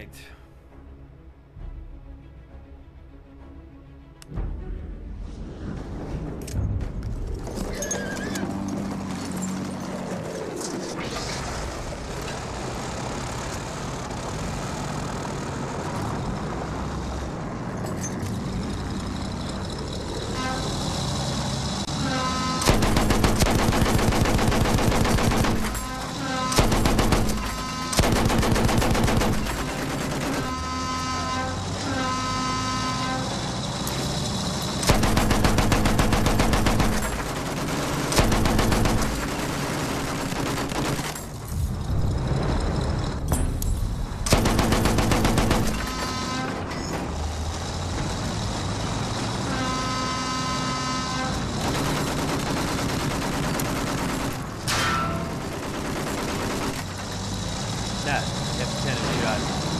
right. That F-10 shot.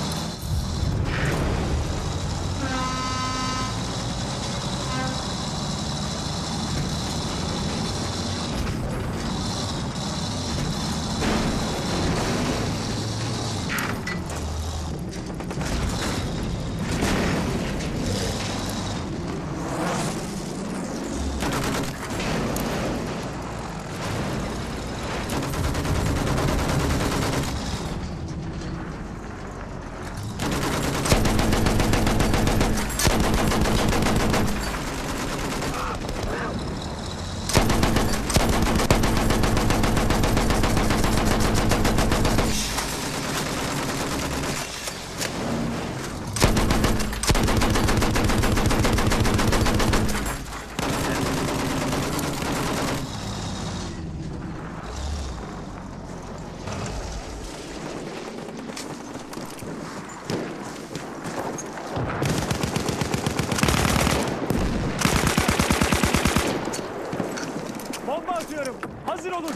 Bomba atıyorum. Hazır olun.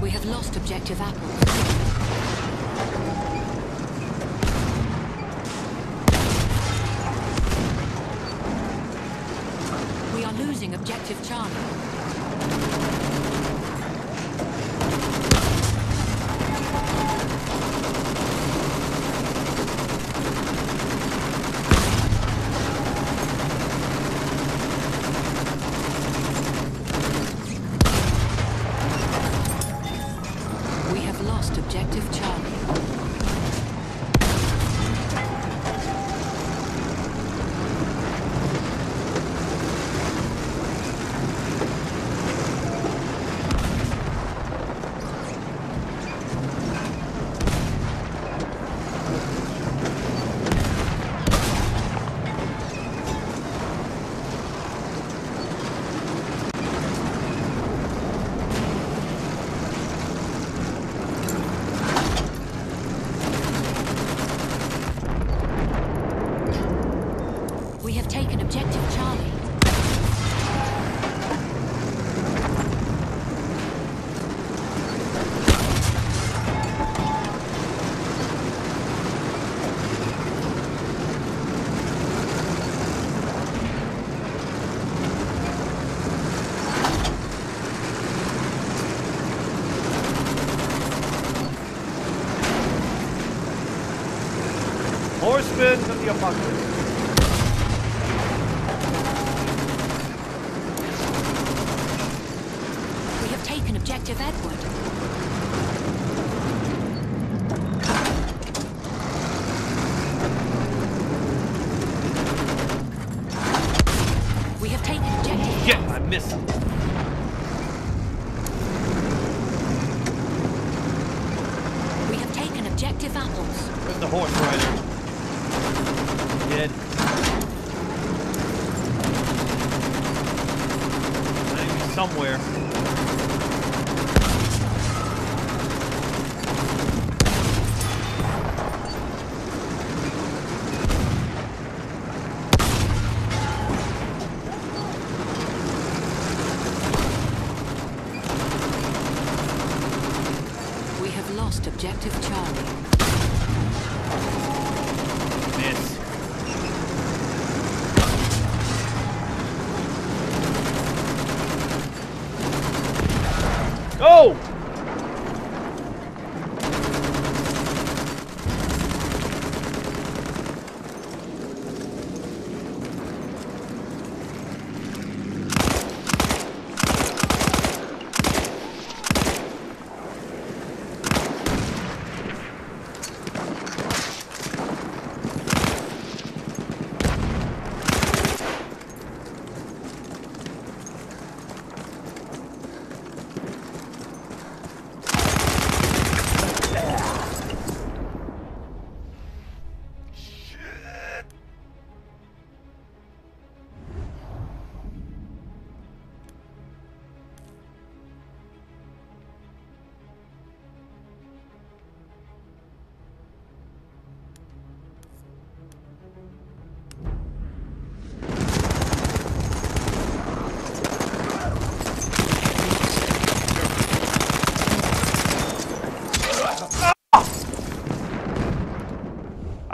We have lost objective apples. We are losing objective Charlie. Objective Where's the horse rider? Dead. Enemy somewhere.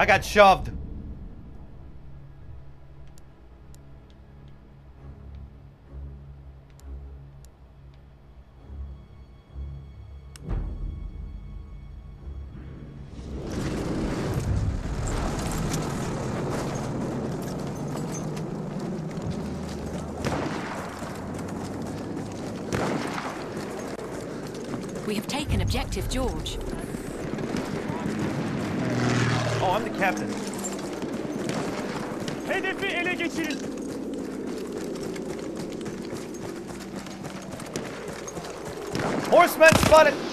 I got shoved. We have taken objective George. Oh, I'm the captain. Hedefi ele geçirin. Horseman spotted!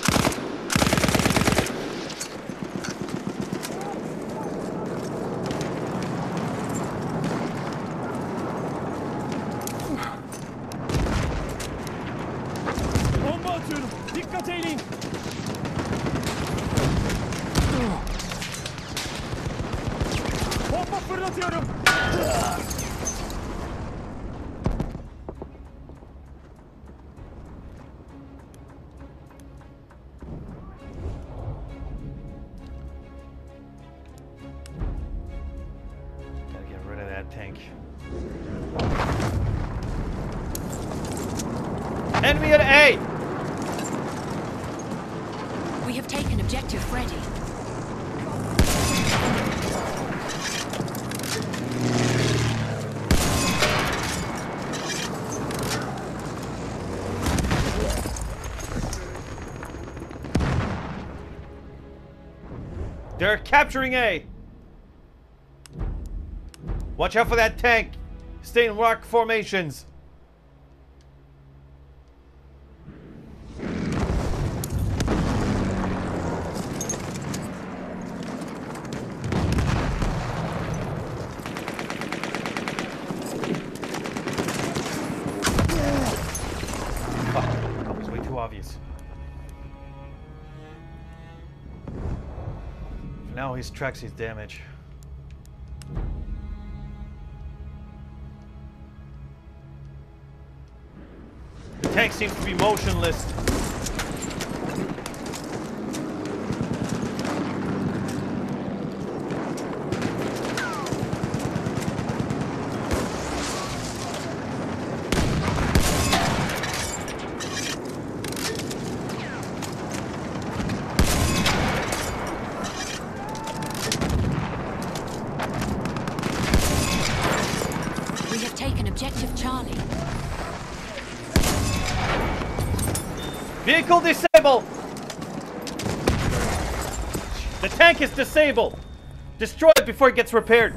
Enemy at A! We have taken objective Freddy. They're capturing A! Watch out for that tank! Stay in rock formations! Obvious. For now, he's tracks his damage. The tank seems to be motionless. We have taken objective Charlie. Vehicle disabled! The tank is disabled! Destroy it before it gets repaired!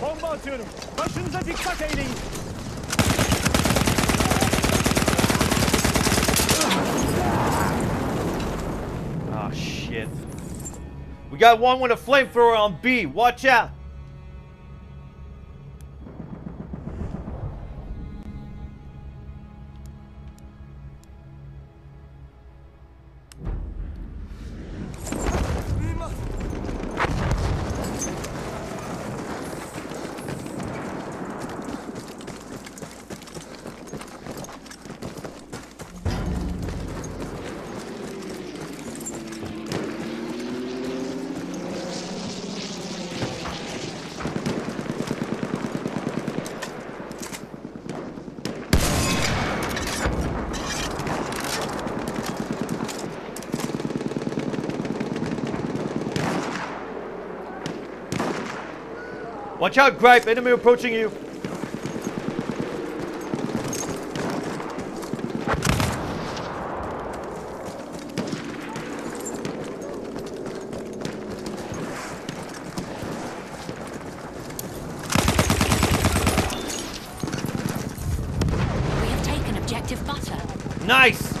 Bomba. Başınıza dikkat eyleyin. Oh ah, shit. We got one with a flamethrower on B. Watch out! Watch out, Gripe. Enemy approaching you. We have taken objective butter. Nice.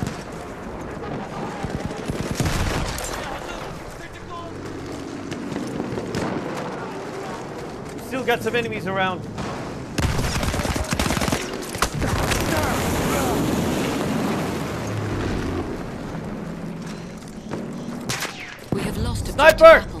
Still got some enemies around. We have lost a Sniper!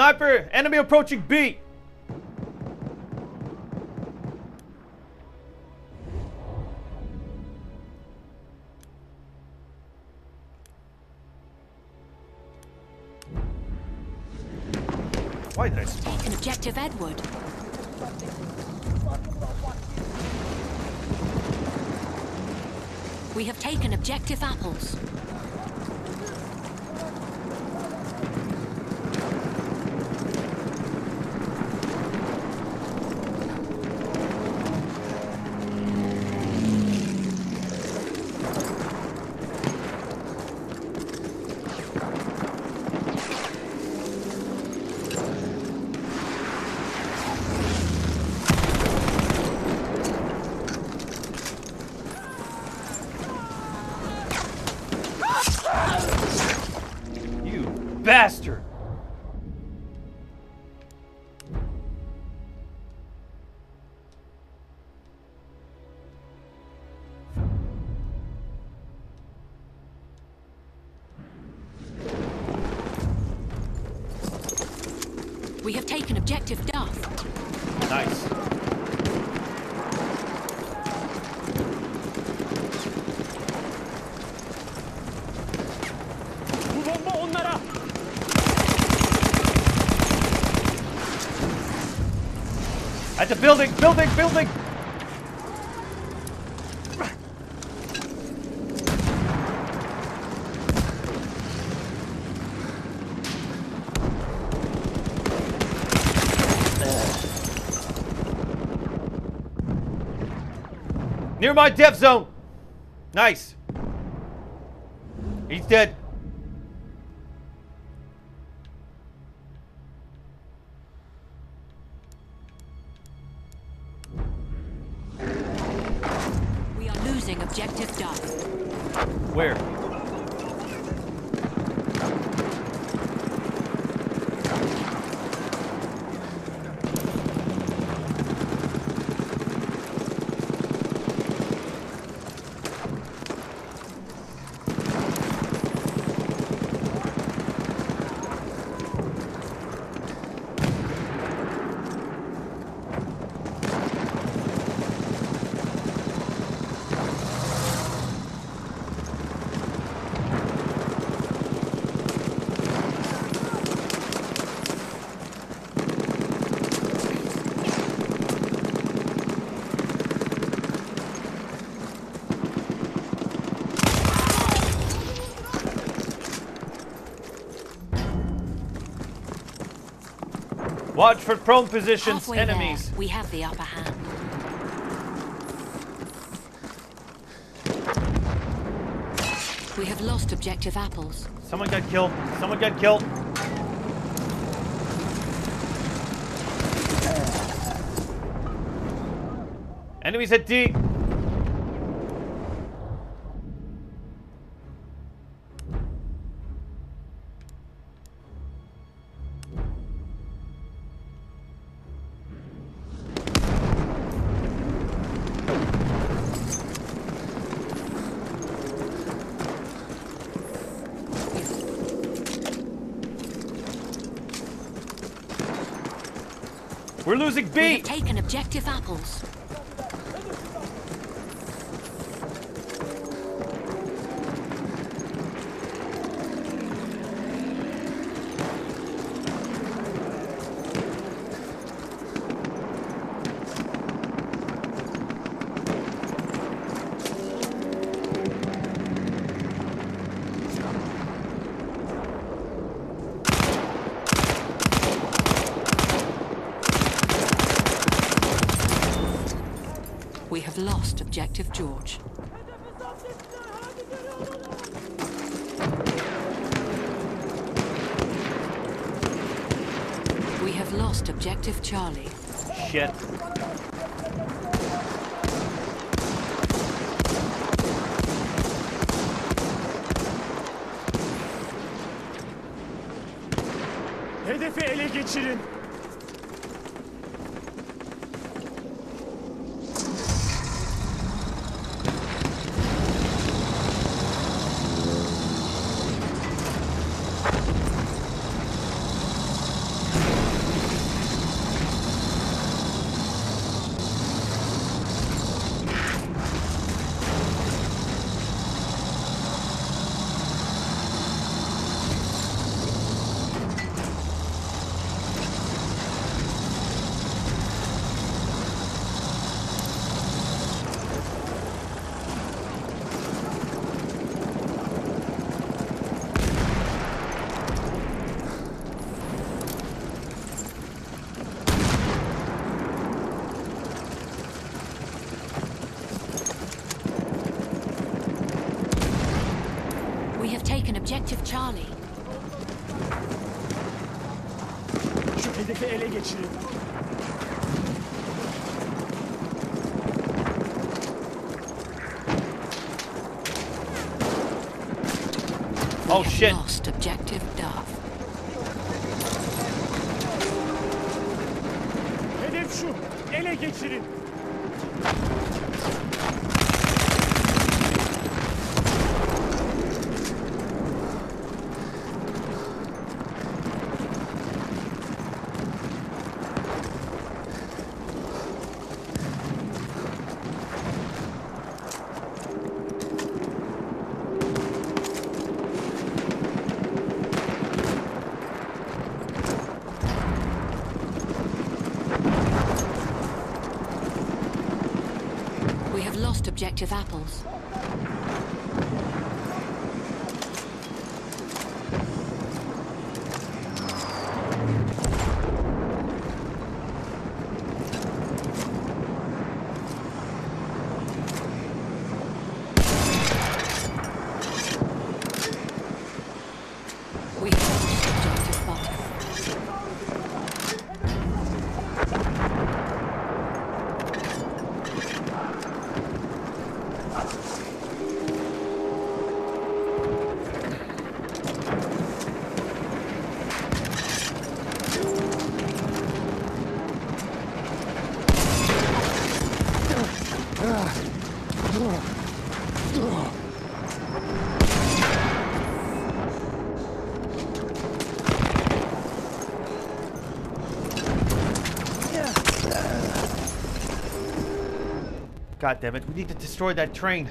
Sniper! Enemy approaching B! Why did I spawn? Taken objective Edward. We have taken objective apples. We have taken objective Duff. Nice. At the building! Building! Building! Near my death zone! Nice! He's dead. Watch for prone positions, Halfway enemies. there, we have the upper hand. We have lost objective apples. Someone got killed. Someone got killed. Enemies at D. objective apples. Lost objective George. We have lost objective Charlie. Shit. Hedefi ele geçirin. We have taken objective Charlie. Şu hedefi ele geçirin. We Oh, shit. lost objective Duff. Hedef şu. Ele geçirin. We have lost objective apples. God damn it, we need to destroy that train.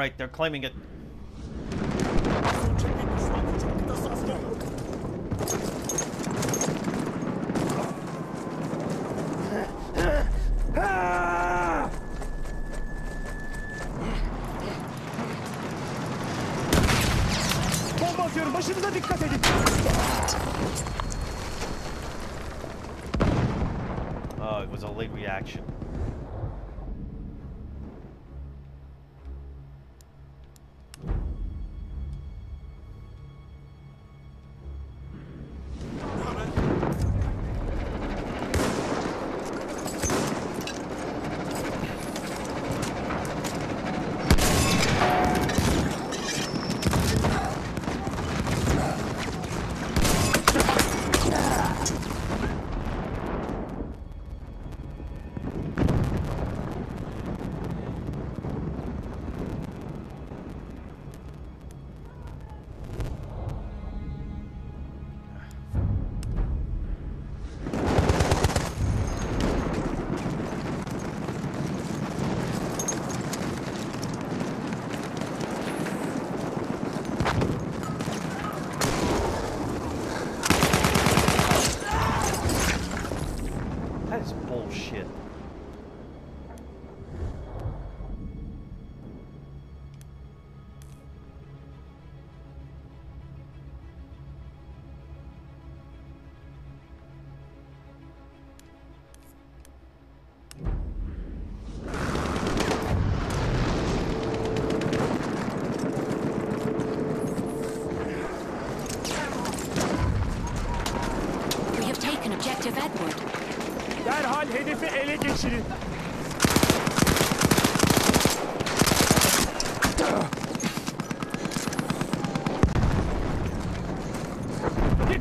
right, they're claiming it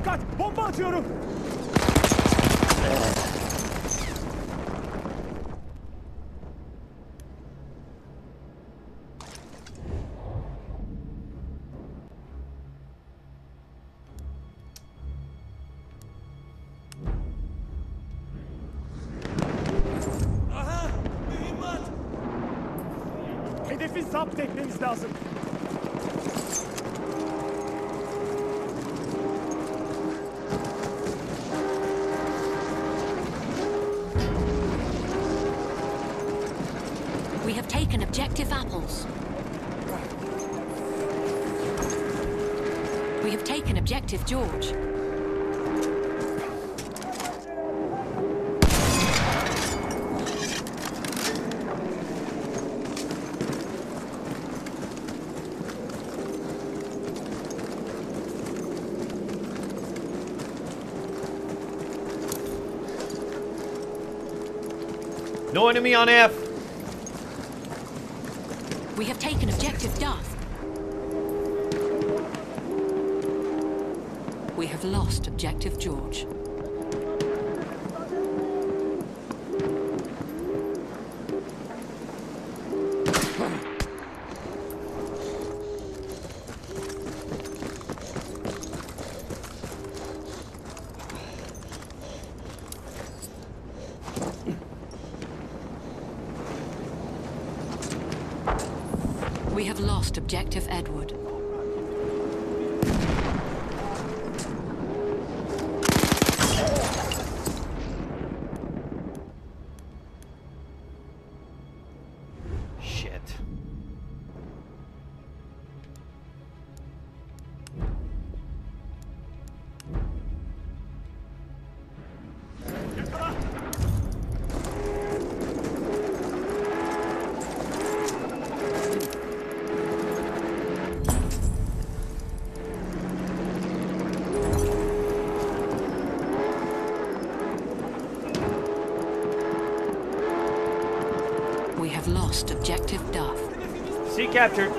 Dikkat! Bomba atıyorum! George. No enemy on F. We have taken objective Duff. We have lost Objective George. captured.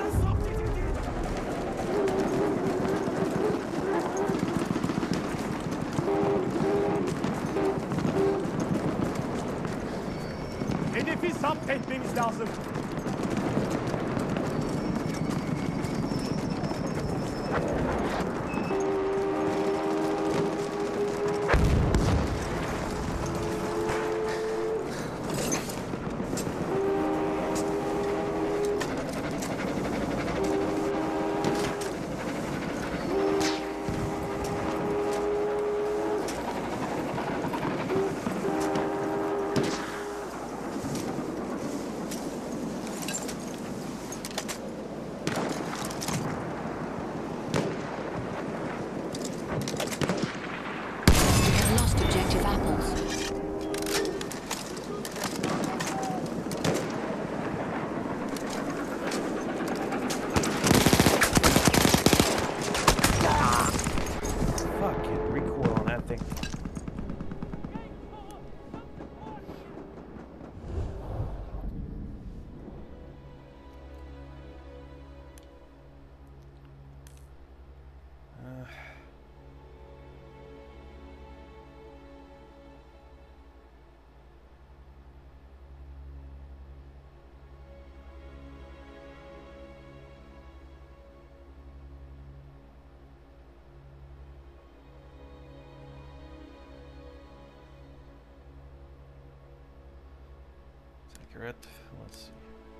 Accurate. Let's see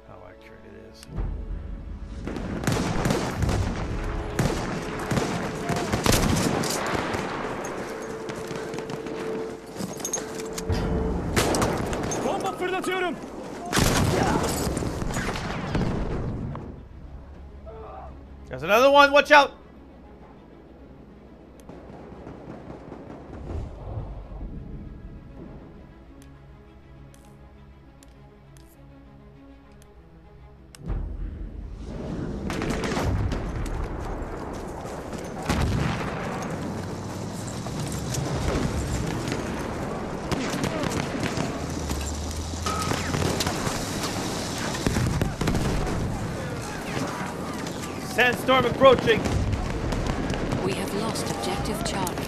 how accurate it is. Bomba fırlatıyorum. There's another one. Watch out. Sandstorm approaching. We have lost objective Charlie.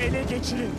Ele geçirin.